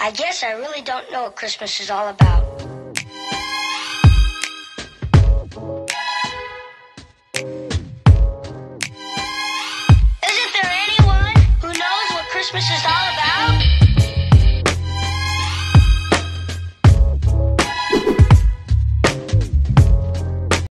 I guess I really don't know what Christmas is all about. Isn't there anyone who knows what Christmas is all about?